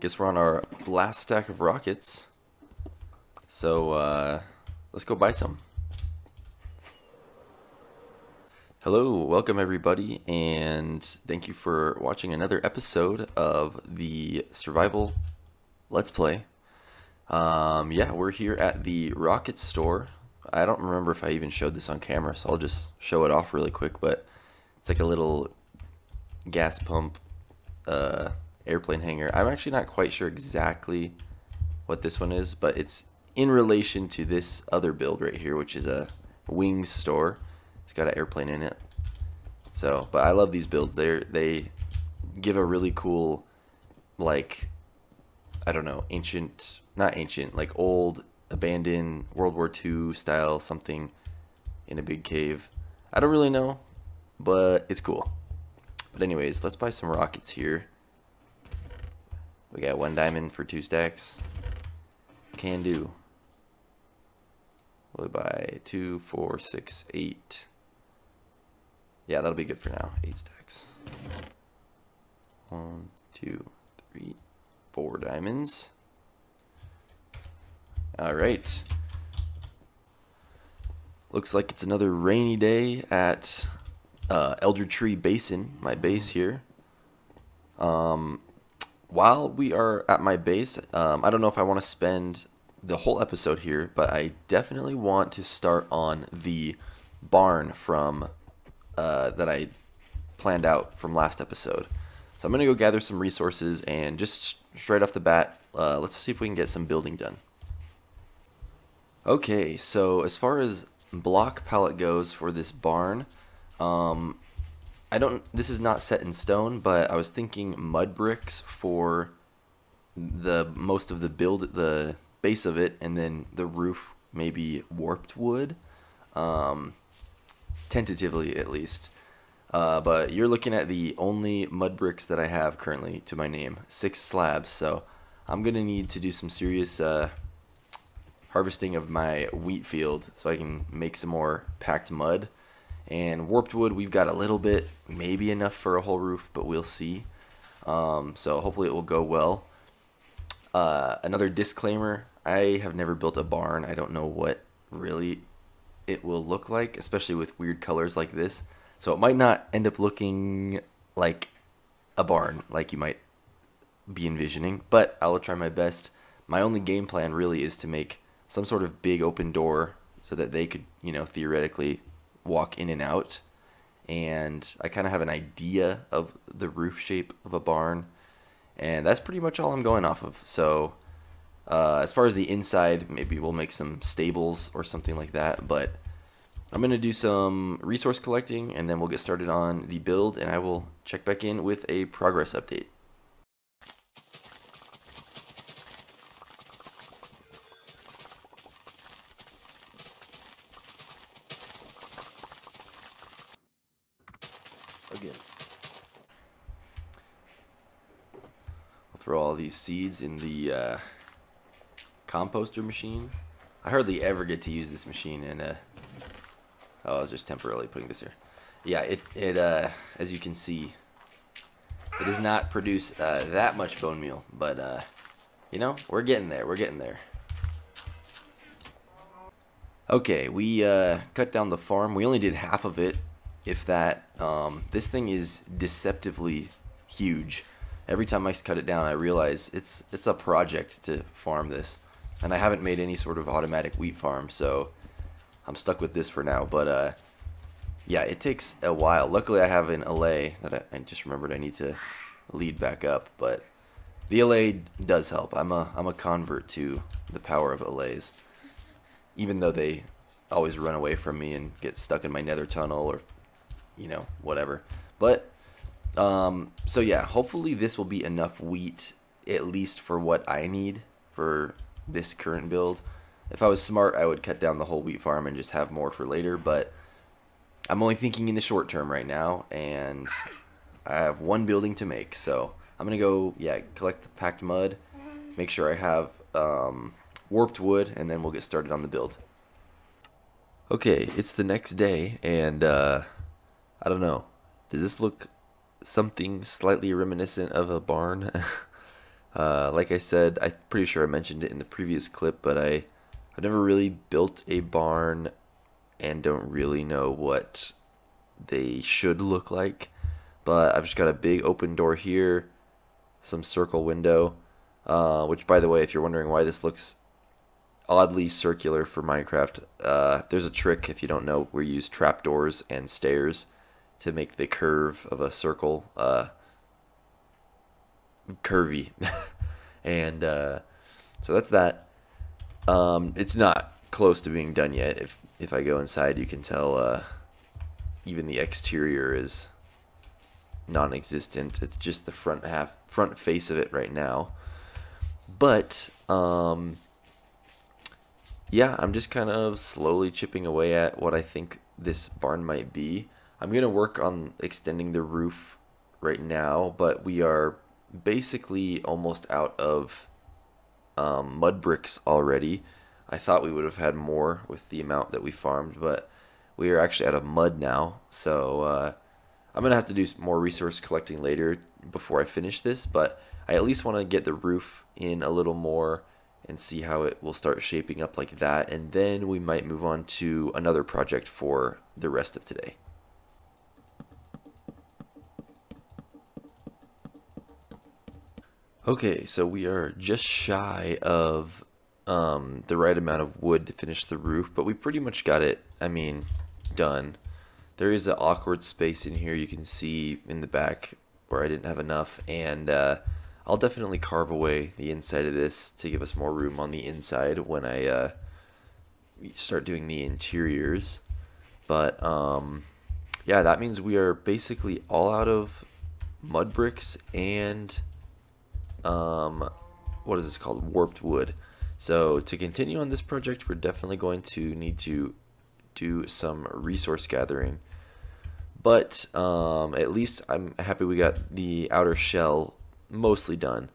guess we're on our last stack of rockets. So, uh, let's go buy some. Hello, welcome everybody, and thank you for watching another episode of the Survival Let's Play. Um, yeah, we're here at the rocket store. I don't remember if I even showed this on camera, so I'll just show it off really quick, but it's like a little gas pump uh, airplane hangar. I'm actually not quite sure exactly what this one is, but it's in relation to this other build right here, which is a wings store. It's got an airplane in it. So, but I love these builds. They they give a really cool, like, I don't know, ancient, not ancient, like old, abandoned World War II style something in a big cave. I don't really know, but it's cool. But anyways, let's buy some rockets here. We got one diamond for two stacks. Can do. We'll buy two, four, six, eight. Yeah, that'll be good for now. Eight stacks. One, two, three, four diamonds. Alright. Looks like it's another rainy day at uh, Elder Tree Basin, my base here. Um, while we are at my base, um, I don't know if I want to spend the whole episode here, but I definitely want to start on the barn from uh, that I planned out from last episode. So I'm going to go gather some resources and just straight off the bat, uh, let's see if we can get some building done. Okay, so as far as block palette goes for this barn, um, I don't. This is not set in stone, but I was thinking mud bricks for the most of the build, the base of it, and then the roof maybe warped wood, um, tentatively at least. Uh, but you're looking at the only mud bricks that I have currently to my name, six slabs. So I'm gonna need to do some serious uh, harvesting of my wheat field so I can make some more packed mud. And warped wood, we've got a little bit, maybe enough for a whole roof, but we'll see. Um, so hopefully it will go well. Uh, another disclaimer, I have never built a barn. I don't know what really it will look like, especially with weird colors like this. So it might not end up looking like a barn, like you might be envisioning, but I will try my best. My only game plan really is to make some sort of big open door so that they could, you know, theoretically walk in and out. And I kind of have an idea of the roof shape of a barn. And that's pretty much all I'm going off of. So, uh, as far as the inside, maybe we'll make some stables or something like that. But I'm going to do some resource collecting and then we'll get started on the build. And I will check back in with a progress update. again. I'll throw all these seeds in the uh, composter machine. I hardly ever get to use this machine, and uh, oh, I was just temporarily putting this here. Yeah, it it uh, as you can see, it does not produce uh, that much bone meal, but uh, you know we're getting there. We're getting there. Okay, we uh, cut down the farm. We only did half of it if that. Um, this thing is deceptively huge. Every time I cut it down, I realize it's it's a project to farm this, and I haven't made any sort of automatic wheat farm, so I'm stuck with this for now. But uh, yeah, it takes a while. Luckily, I have an allay that I, I just remembered I need to lead back up, but the allay does help. I'm a I'm a convert to the power of allays, even though they always run away from me and get stuck in my nether tunnel or you know, whatever. But, um, so yeah, hopefully this will be enough wheat, at least for what I need for this current build. If I was smart, I would cut down the whole wheat farm and just have more for later, but I'm only thinking in the short term right now, and I have one building to make, so I'm going to go, yeah, collect the packed mud, make sure I have um, warped wood, and then we'll get started on the build. Okay, it's the next day, and uh, I don't know. Does this look something slightly reminiscent of a barn? Uh, like I said, I'm pretty sure I mentioned it in the previous clip, but I, I've never really built a barn and don't really know what they should look like. But I've just got a big open door here, some circle window, uh, which by the way, if you're wondering why this looks oddly circular for Minecraft, uh, there's a trick if you don't know. We use trapdoors and stairs to make the curve of a circle uh, curvy. and uh, so that's that. Um, it's not close to being done yet. If if I go inside, you can tell uh, even the exterior is non-existent. It's just the front half, front face of it right now. But um, yeah, I'm just kind of slowly chipping away at what I think this barn might be. I'm gonna work on extending the roof right now, but we are basically almost out of um, mud bricks already. I thought we would have had more with the amount that we farmed, but we are actually out of mud now. So uh, I'm going to have to do more resource collecting later before I finish this, but I at least want to get the roof in a little more and see how it will start shaping up like that. And then we might move on to another project for the rest of today. Okay, so we are just shy of um, the right amount of wood to finish the roof, but we pretty much got it, I mean, done. There is an awkward space in here you can see in the back where I didn't have enough, and uh, I'll definitely carve away the inside of this to give us more room on the inside when I uh, start doing the interiors. But um, yeah, that means we are basically all out of mud bricks and um, what is this called? Warped wood. So to continue on this project, we're definitely going to need to do some resource gathering. But um, at least I'm happy we got the outer shell mostly done.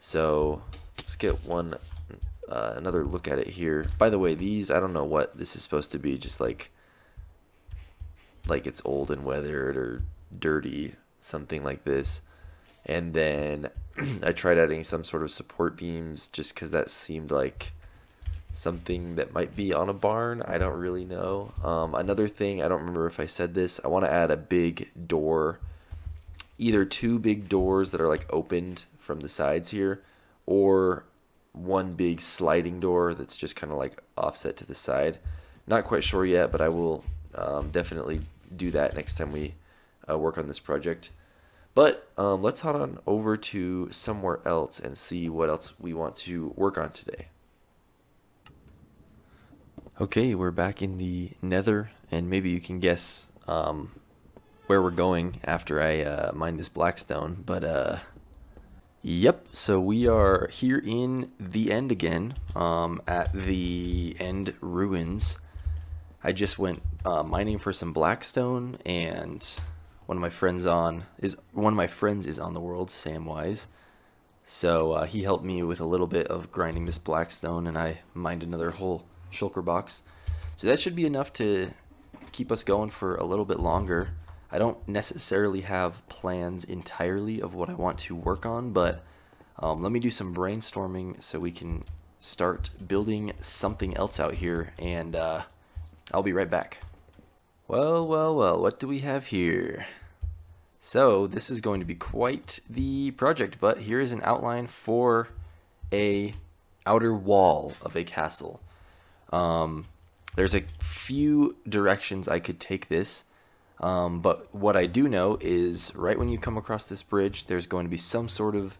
So let's get one uh, another look at it here. By the way, these I don't know what this is supposed to be. Just like like it's old and weathered or dirty, something like this. And then I tried adding some sort of support beams just because that seemed like something that might be on a barn. I don't really know. Um, another thing, I don't remember if I said this, I want to add a big door, either two big doors that are like opened from the sides here, or one big sliding door that's just kind of like offset to the side. Not quite sure yet, but I will um, definitely do that next time we uh, work on this project. But um, let's head on over to somewhere else and see what else we want to work on today. Okay, we're back in the nether, and maybe you can guess um, where we're going after I uh, mine this blackstone. But, uh, yep, so we are here in the end again, um, at the end ruins. I just went uh, mining for some blackstone, and one of my friends on is one of my friends is on the world, Samwise. So uh, he helped me with a little bit of grinding this blackstone, and I mined another whole shulker box. So that should be enough to keep us going for a little bit longer. I don't necessarily have plans entirely of what I want to work on, but um, let me do some brainstorming so we can start building something else out here, and uh, I'll be right back. Well, well, well, what do we have here? So, this is going to be quite the project, but here is an outline for a outer wall of a castle. Um, there's a few directions I could take this, um, but what I do know is right when you come across this bridge, there's going to be some sort of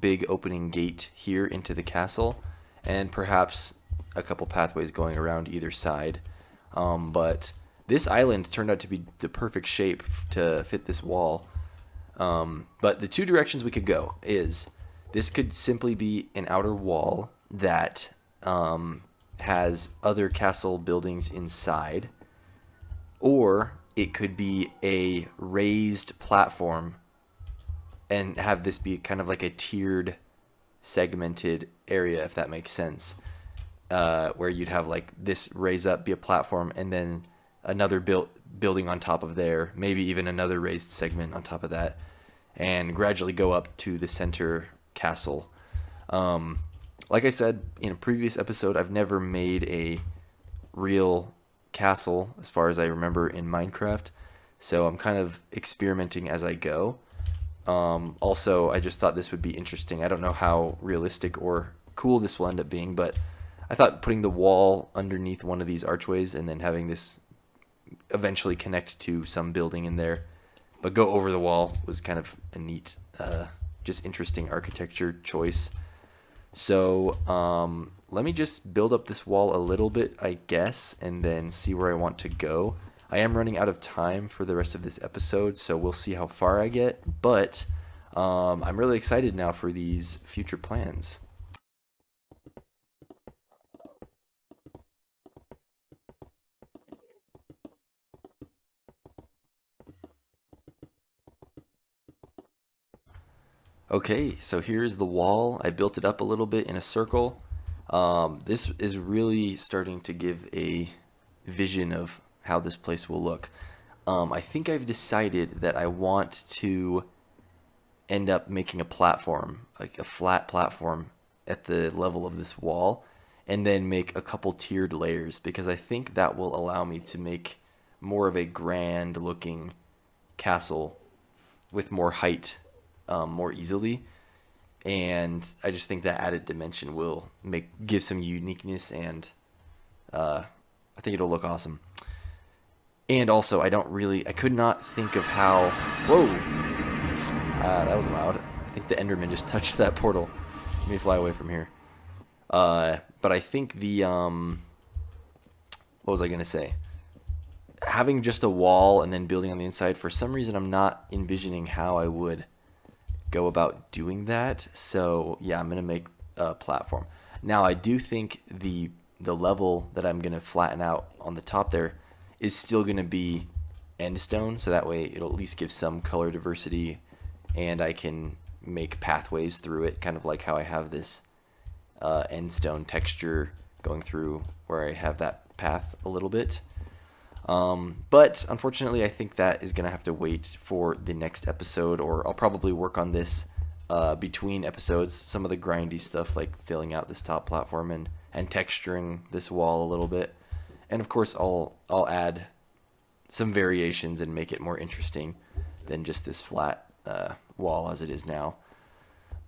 big opening gate here into the castle, and perhaps a couple pathways going around either side. Um, but this island turned out to be the perfect shape to fit this wall. Um, but the two directions we could go is this could simply be an outer wall that um, has other castle buildings inside, or it could be a raised platform and have this be kind of like a tiered, segmented area, if that makes sense. Uh, where you'd have like this raise up, be a platform, and then another built building on top of there, maybe even another raised segment on top of that, and gradually go up to the center castle Um, like I said in a previous episode, I've never made a real castle as far as I remember in Minecraft. So I'm kind of experimenting as I go. Um, also, I just thought this would be interesting. I don't know how realistic or cool this will end up being, but I thought putting the wall underneath one of these archways and then having this eventually connect to some building in there, but go over the wall was kind of a neat, uh, just interesting architecture choice. So um, let me just build up this wall a little bit, I guess, and then see where I want to go. I am running out of time for the rest of this episode, so we'll see how far I get, but um, I'm really excited now for these future plans. Okay, so here's the wall. I built it up a little bit in a circle. Um, this is really starting to give a vision of how this place will look. Um, I think I've decided that I want to end up making a platform, like a flat platform at the level of this wall, and then make a couple tiered layers because I think that will allow me to make more of a grand looking castle with more height um, more easily. And I just think that added dimension will make give some uniqueness, and uh, I think it'll look awesome. And also, I don't really, I could not think of how. Whoa, uh, that was loud. I think the Enderman just touched that portal. Let me fly away from here. Uh, but I think the um, what was I gonna say? Having just a wall and then building on the inside. For some reason, I'm not envisioning how I would go about doing that. So yeah, I'm gonna make a platform. Now I do think the the level that I'm gonna flatten out on the top there is still gonna be end stone, so that way it'll at least give some color diversity, and I can make pathways through it, kind of like how I have this uh, end stone texture going through where I have that path a little bit. Um, but unfortunately, I think that is going to have to wait for the next episode, or I'll probably work on this uh, between episodes. Some of the grindy stuff, like filling out this top platform and, and texturing this wall a little bit. And of course, I'll I'll add some variations and make it more interesting than just this flat uh, wall as it is now.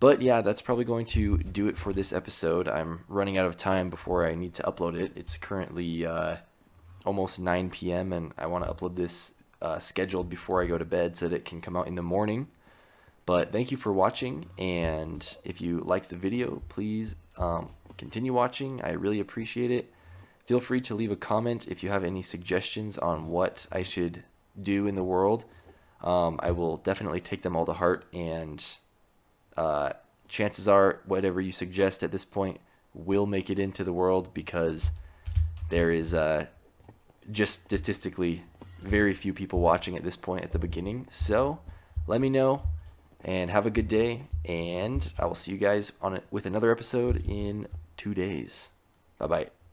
But yeah, that's probably going to do it for this episode. I'm running out of time before I need to upload it. It's currently uh, almost 9 p.m. and I want to upload this uh, scheduled before I go to bed so that it can come out in the morning. But thank you for watching, and if you liked the video, please um, continue watching. I really appreciate it. Feel free to leave a comment if you have any suggestions on what I should do in the world. Um, I will definitely take them all to heart, and uh, chances are whatever you suggest at this point will make it into the world because there is uh, just statistically very few people watching at this point at the beginning. So let me know and have a good day. And I will see you guys on it with another episode in two days. Bye bye.